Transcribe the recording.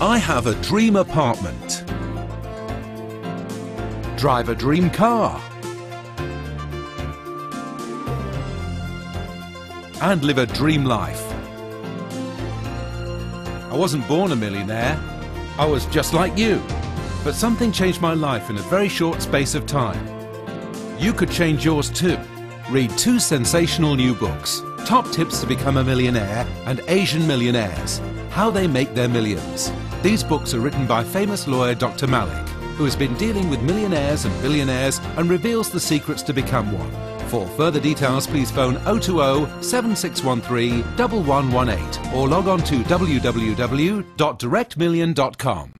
I have a dream apartment. Drive a dream car. And live a dream life. I wasn't born a millionaire. I was just like you. But something changed my life in a very short space of time. You could change yours too. Read two sensational new books Top Tips to Become a Millionaire and Asian Millionaires How They Make Their Millions. These books are written by famous lawyer Dr. Malik, who has been dealing with millionaires and billionaires and reveals the secrets to become one. For further details, please phone 020 7613 1118 or log on to www.directmillion.com.